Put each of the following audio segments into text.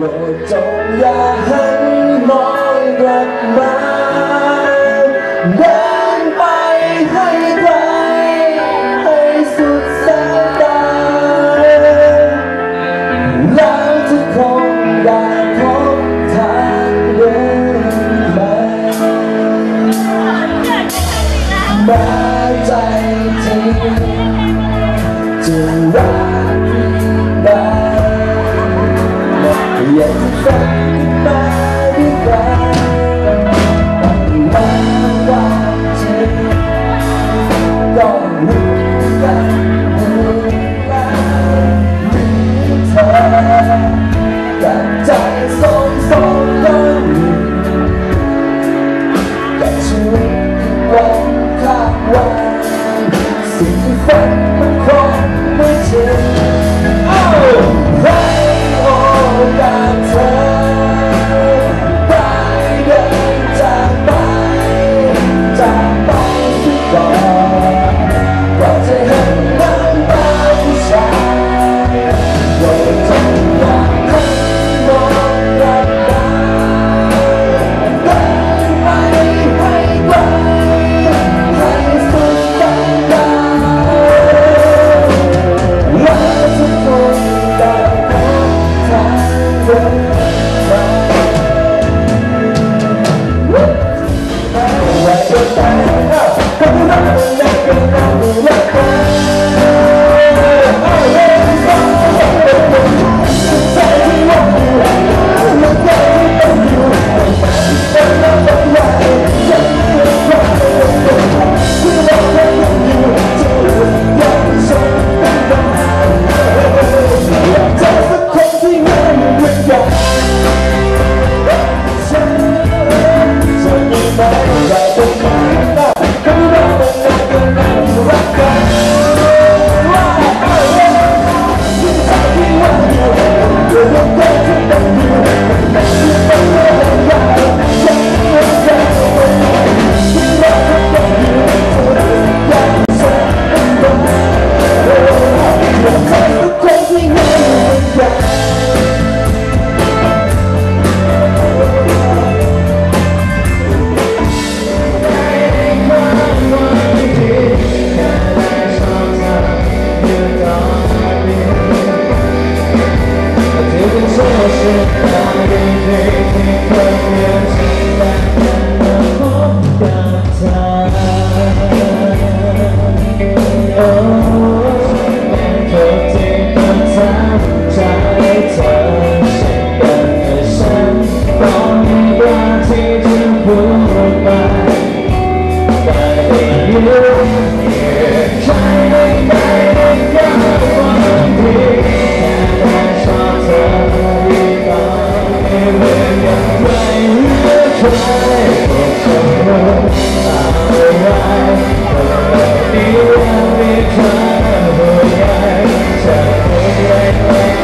Mẹ trong nhà hắn nói gặp mắt Bye.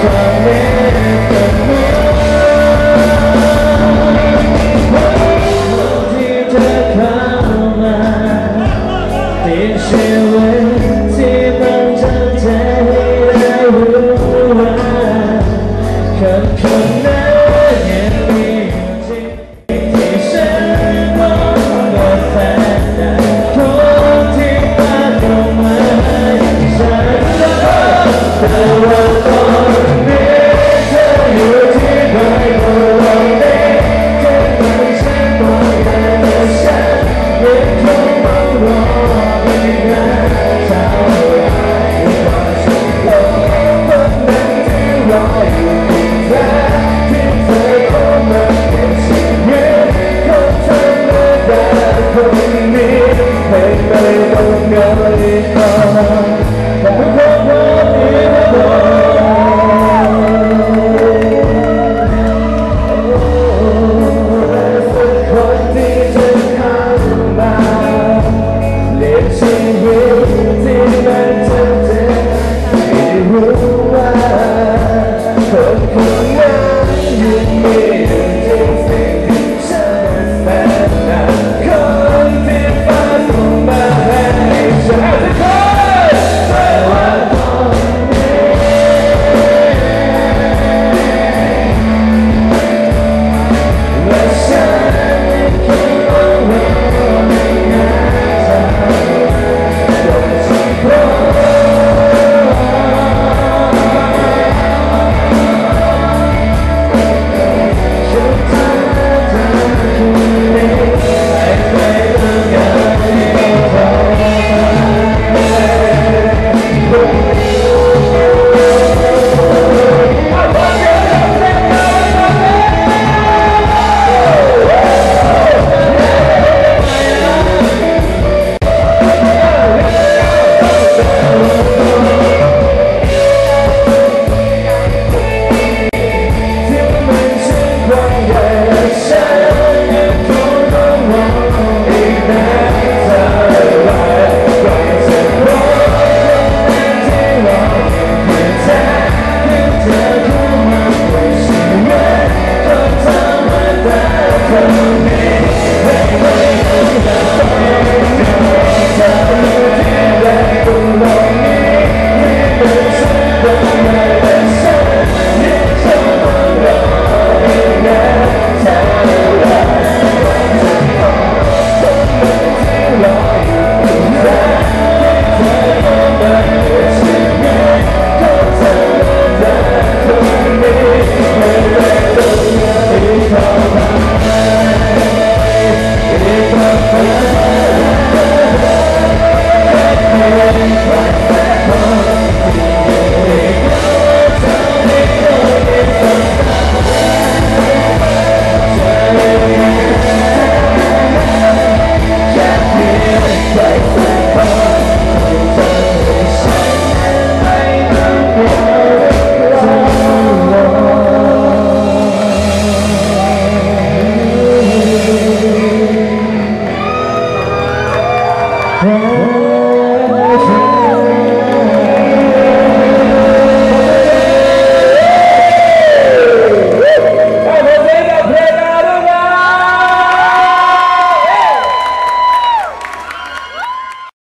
coming together.